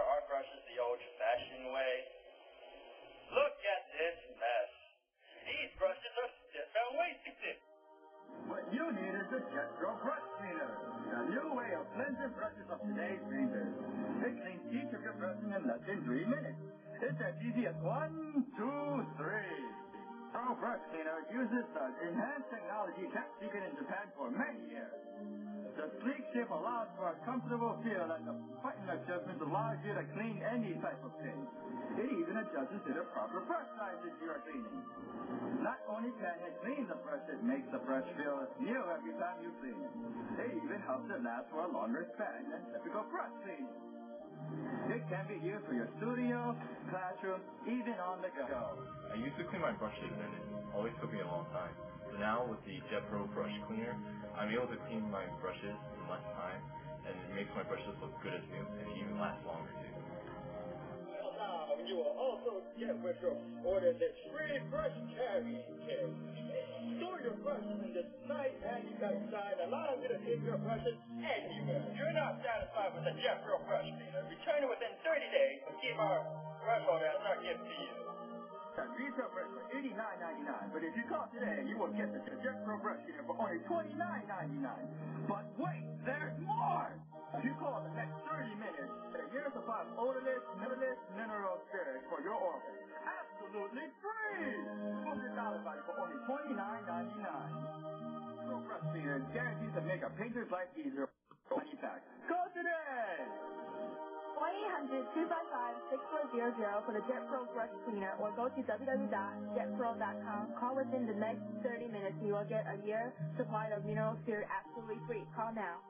brushes the old-fashioned way. Look at this mess. These brushes are stiff and wasted. What you need is a Jet Pro brush cleaner, the new way of cleansing brushes of today's painters. It cleans each of your brushes in less than three minutes. It's as easy as one, two, three. Pro Brush Cleaner uses the enhanced technology kept secret in Japan for many allows for a comfortable feel and the button adjustment allows you to clean any type of paint. It even adjusts to the proper brush sizes you are cleaning. Not only can it clean the brush, it makes the brush feel new every time you clean it. It even helps it last for a longer span than typical brush cleaning. It can be used for your studio, classroom, even on the go. I used to clean my brushes and it always took me a long time. But now with the Jet Pro Brush Cleaner, I'm able to clean my brushes in less time and it makes my brushes look good as new and even last longer too. Now you will also get with your order this free brush carrying case. Store your brushes in this nice handy pack side allows you to take your brushes anywhere. If you're not satisfied with the Jet Pro Brush Cleaner, return keep. Retail price for $89.99, but if you call today, you will get the Jet Pro Brush Cleaner for only $29.99. But wait, there's more! If you call in the next 30 minutes, a year's supply of odorless, mineralless mineral spirits for your order. Absolutely free! $200 value for only $29.99. Pro Brush Cleaner is guaranteed to make a painter's life easier. 1-800-255-6400 for the Jet Pro Brush Cleaner or go to www.jetpro.com. Call within the next 30 minutes and you will get a year supply of mineral spirit absolutely free. Call now.